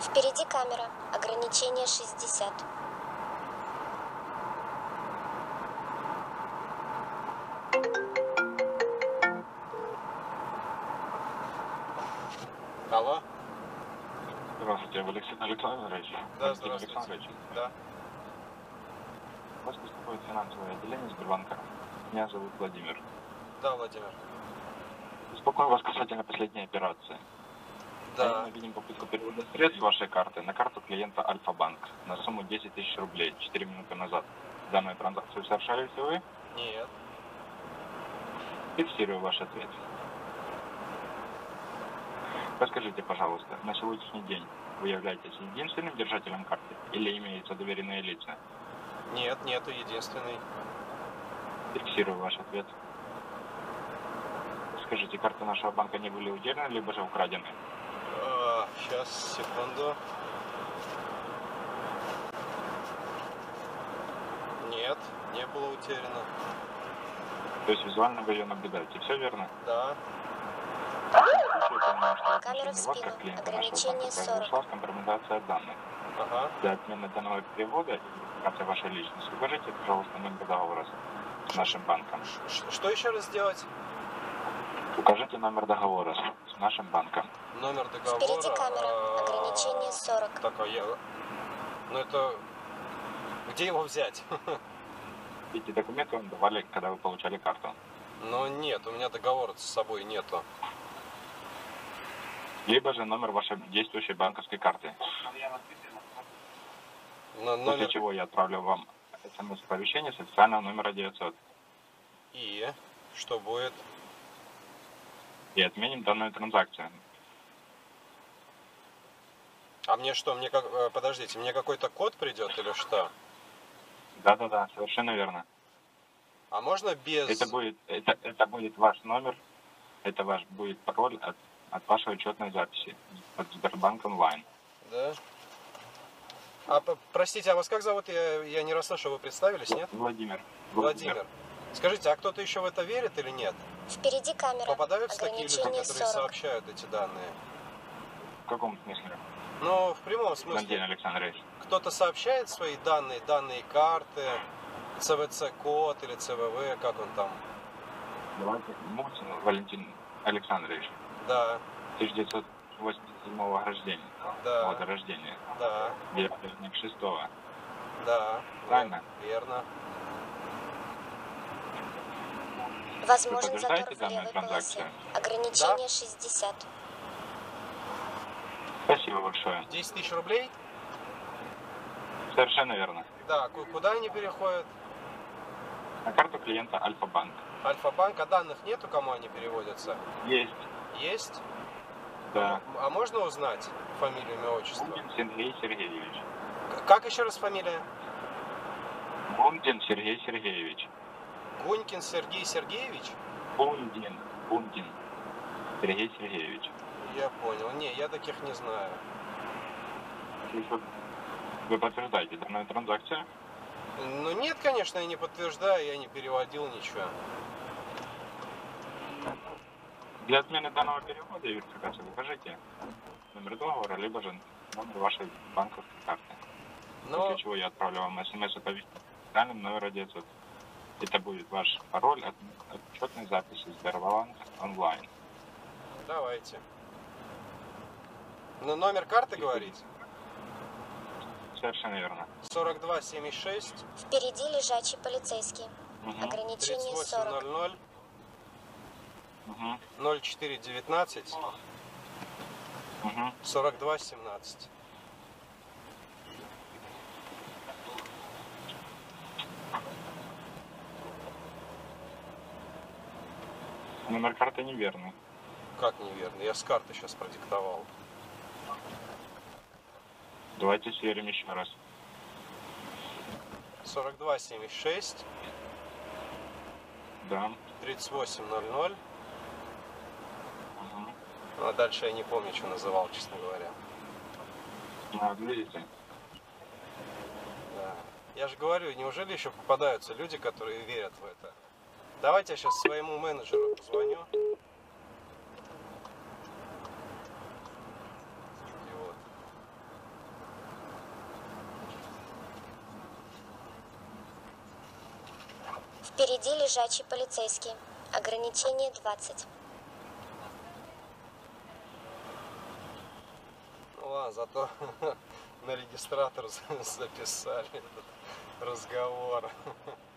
Впереди камера. Ограничение 60. Алло? Здравствуйте, вы Алексей Александрович. Да, здравствуйте. Александрович. Да. Вас беспокоит финансовое отделение Сбербанка. Меня зовут Владимир. Да, Владимир. Беспокою вас касательно последней операции. Да. Мы видим попытку перевода средств вашей карты на карту клиента Альфа-Банк на сумму 10 тысяч рублей 4 минуты назад. Данную транзакцию совершали ли вы? Нет. Фиксирую ваш ответ. Расскажите, пожалуйста, на сегодняшний день вы являетесь единственным держателем карты или имеются доверенные лица? Нет, нету, единственный. Фиксирую ваш ответ. Скажите, карты нашего банка не были утеряны, либо же украдены? Сейчас, секунду. Нет, не было утеряно. То есть визуально вы ее наблюдаете, все верно? Да. Камера в спину. Ограничение банка, 40. произошла скомпрометация данных. Ага. Для отмены данного перевода и карты вашей личности, укажите, пожалуйста, номер договора с нашим банком. Ш- Что еще раз сделать? Укажите номер договора с- нашим банком. Номер договора. Впереди камера. а, Ограничение 40. Так, а я... Ну это... Где его взять? Эти документы вам давали, когда вы получали карту. Ну нет, у меня договора с собой нету. Либо же номер вашей действующей банковской карты. Но- После номер... чего я отправлю вам смс-оповещение с официального номера 900. И что будет? И отменим данную транзакцию. А мне что, мне как... э, Подождите, мне какой-то код придет или что? Да-да-да, совершенно верно. А можно без... Это будет, это, это будет ваш номер, это ваш будет пароль от, от вашей учетной записи от Сбербанк онлайн. Да? А, простите, а вас как зовут? Я, я не расслышал, вы представились, нет? Владимир. Владимир. Скажите, а кто-то еще в это верит или нет? Впереди камера. Попадаются такие люди, которые 40. сообщают эти данные? В каком смысле? Ну, в прямом смысле. Александрович. Кто-то сообщает свои данные, данные карты, ЦВЦ-код или ЦВВ, как он там? Давайте. Мутин Валентин Александрович. Да, 1987 рождения. да, Года рождения. да, Девятник шестого. да. Правильно? Верно. Возможен Вы затор в данную левой полосе. транзакцию? Ограничение 60. Спасибо большое. 10 тысяч рублей? Совершенно верно. Да, ку- куда они переходят? На карту клиента Альфа-Банк. Альфа-банк, а данных нету, кому они переводятся? Есть. Есть? Да. А можно узнать фамилию, имя, отчество? Бундин Сергей Сергеевич. Как еще раз фамилия? Бундин Сергей Сергеевич. Гунькин Сергей Сергеевич? Бундин. Бундин. Сергей Сергеевич. Я понял. Не, я таких не знаю. Вы- подтверждаете данную транзакцию? Ну нет, конечно, я не подтверждаю, я не переводил ничего. Для отмены данного перевода и верификации укажите номер договора, либо же номер вашей банковской карты. Но После чего я отправлю вам смс-оповещение данным номера 900. Это будет ваш пароль от, от учетной записи Сбербанк онлайн. давайте. Ну, номер карты говорить? Совершенно верно. 4276 Впереди лежачий полицейский. Угу. Ограничение 40. 3800 Угу. 0419 Угу. 4217. Номер карты неверный. Как неверно? Я с карты сейчас продиктовал. Давайте сверим еще раз. 4276 Да. 3800. Угу. А дальше я не помню, что называл, честно говоря. Ну, видите? Да. Я же говорю, неужели еще попадаются люди, которые верят в это? Давайте я сейчас своему менеджеру позвоню. Впереди лежачий полицейский. Ограничение 20. Ну ладно, зато на регистратор записали этот разговор.